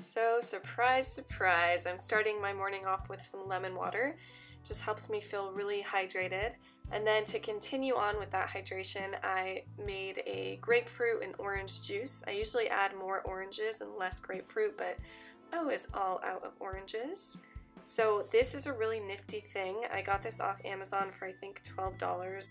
So surprise, surprise, I'm starting my morning off with some lemon water. Just helps me feel really hydrated. And then to continue on with that hydration, I made a grapefruit and orange juice. I usually add more oranges and less grapefruit, but I was all out of oranges. So this is a really nifty thing. I got this off Amazon for I think $12.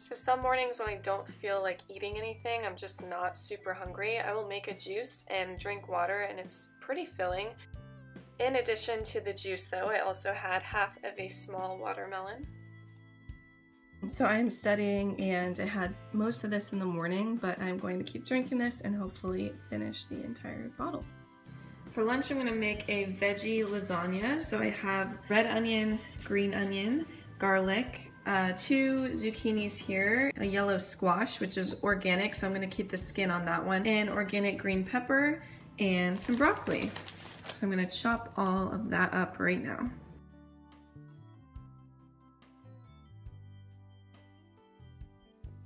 So some mornings when I don't feel like eating anything, I'm just not super hungry, I will make a juice and drink water and it's pretty filling. In addition to the juice though, I also had half of a small watermelon. So I'm studying and I had most of this in the morning, but I'm going to keep drinking this and hopefully finish the entire bottle. For lunch, I'm going to make a veggie lasagna. So I have red onion, green onion, garlic, uh, two zucchinis here, a yellow squash, which is organic, so I'm gonna keep the skin on that one, and organic green pepper, and some broccoli. So I'm gonna chop all of that up right now.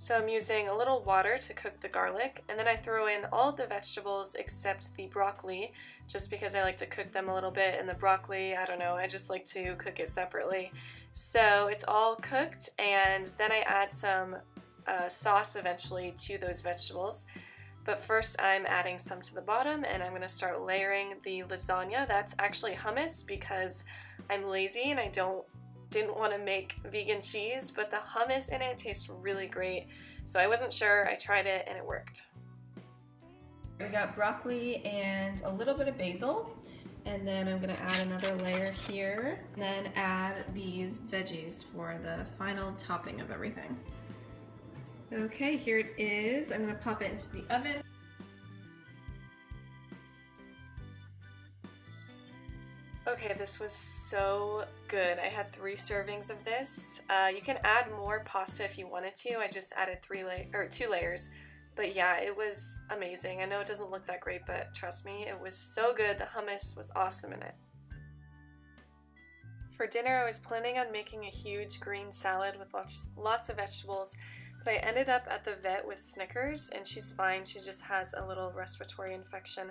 So I'm using a little water to cook the garlic, and then I throw in all the vegetables except the broccoli, just because I like to cook them a little bit, and the broccoli, I don't know, I just like to cook it separately. So it's all cooked, and then I add some uh, sauce eventually to those vegetables. But first I'm adding some to the bottom and I'm going to start layering the lasagna. That's actually hummus because I'm lazy and I don't didn't want to make vegan cheese, but the hummus in it tastes really great. So I wasn't sure, I tried it and it worked. We got broccoli and a little bit of basil. And then I'm gonna add another layer here. And then add these veggies for the final topping of everything. Okay, here it is. I'm gonna pop it into the oven. Okay, this was so good. I had three servings of this. Uh, you can add more pasta if you wanted to. I just added three la or two layers. But yeah, it was amazing. I know it doesn't look that great, but trust me, it was so good. The hummus was awesome in it. For dinner, I was planning on making a huge green salad with lots, lots of vegetables, but I ended up at the vet with Snickers, and she's fine. She just has a little respiratory infection.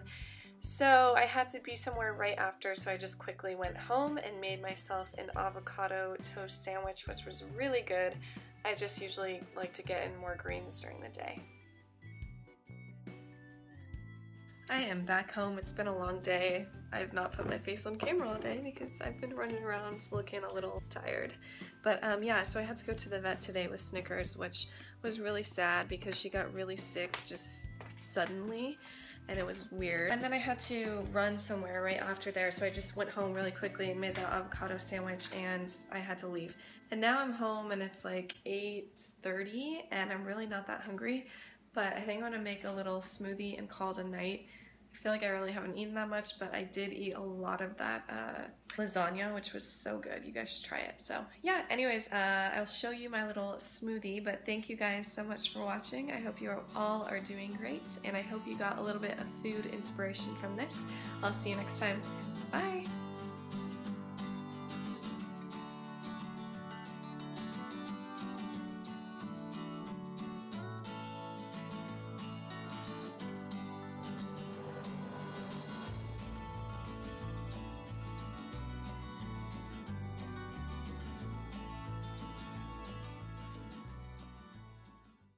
So I had to be somewhere right after, so I just quickly went home and made myself an avocado toast sandwich, which was really good. I just usually like to get in more greens during the day. I am back home. It's been a long day. I've not put my face on camera all day because I've been running around looking a little tired. But um, yeah, so I had to go to the vet today with Snickers, which was really sad because she got really sick just suddenly and it was weird. And then I had to run somewhere right after there, so I just went home really quickly and made that avocado sandwich and I had to leave. And now I'm home and it's like 8.30 and I'm really not that hungry, but I think I'm gonna make a little smoothie and call it a night. I feel like I really haven't eaten that much, but I did eat a lot of that uh, lasagna, which was so good. You guys should try it. So yeah, anyways, uh, I'll show you my little smoothie, but thank you guys so much for watching. I hope you all are doing great, and I hope you got a little bit of food inspiration from this. I'll see you next time. Bye!